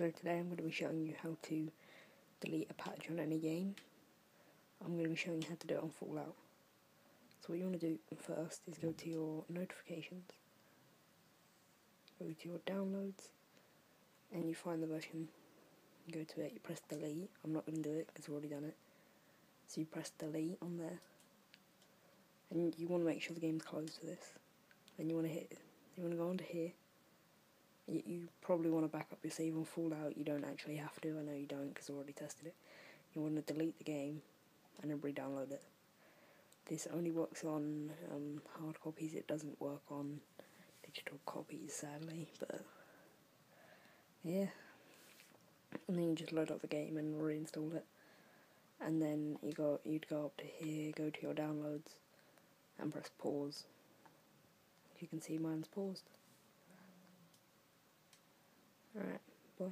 So today I'm going to be showing you how to delete a patch on any game. I'm going to be showing you how to do it on Fallout. So what you want to do first is go to your notifications, go to your downloads, and you find the version. You go to it, you press delete. I'm not going to do it because I've already done it. So you press delete on there, and you want to make sure the game's closed for this. Then you want to hit, you want to go onto here. You, you probably want to back up your save on Fallout. You don't actually have to. I know you don't because I've already tested it. You want to delete the game and then re-download it. This only works on um, hard copies. It doesn't work on digital copies, sadly. But yeah, and then you just load up the game and reinstall it and then you go you'd go up to here, go to your downloads, and press pause. You can see mine's paused. Alright, bye.